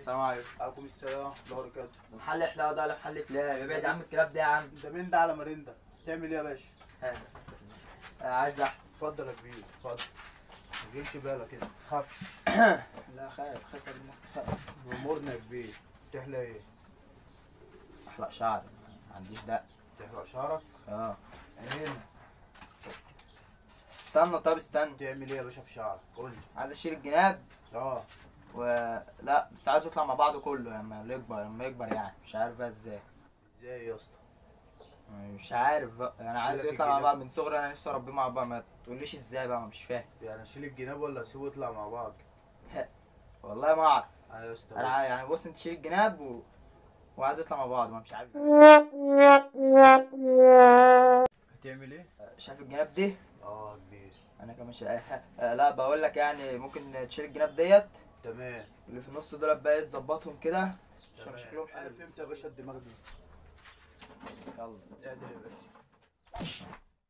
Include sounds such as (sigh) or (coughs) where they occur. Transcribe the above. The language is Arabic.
السلام عليكم. عليكم السلام ورحمة الله وبركاته. محل حلاوه ده ولا محل كلاب ابعد يا عم الكلاب ده يا عم ده مين ده على مريندا تعمل إيه يا باشا؟ ها. آه، عايز احمد اتفضل يا كبير اتفضل. ما تجيش بالك كده. خافش. (coughs) لا خايف خايف من الماسك خايف. امورنا يا كبير. تحلى إيه؟ أحلق شعر ما عنديش دق. تحلق شعرك؟ آه. عينينا استنى طب استنى. تعمل إيه يا باشا في شعرك؟ قول لي. عايز أشيل الجناب؟ آه. ولا بس عايز يطلع مع بعضه كله لما يكبر لما يكبر يعني مش عارف بقى إزاي. إزاي يا اسطى؟ مش عارف بقى أنا عايز شيلك يطلع مع. بعض من صغري أنا نفسي أربيه مع بعض ما تقوليش إزاي بقى مش فاهم. يعني اشيل الجناب ولا اسيبه يطلع مع بعض؟ (laughs) والله ما أعرف. أيوه يا اسطى أنا يعني بص أنت شيل الجناب و... وعايز يطلع مع بعض ما مش عارف. هتعمل إيه؟ شايف الجناب دي؟ آه كبير. أنا كمان شا... آه، (laughs) لا بقول لك يعني ممكن تشيل الجناب ديت تمام. اللي في النص دول بقى تظبطهم كده. عشان. شكلهم حلو. فهمت يا باشا الدماغ دي. يلا. اعدل يا باشا.